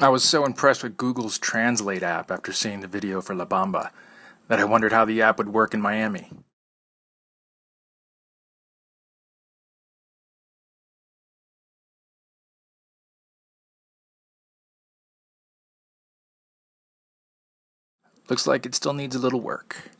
I was so impressed with Google's Translate app after seeing the video for La Bamba that I wondered how the app would work in Miami. Looks like it still needs a little work.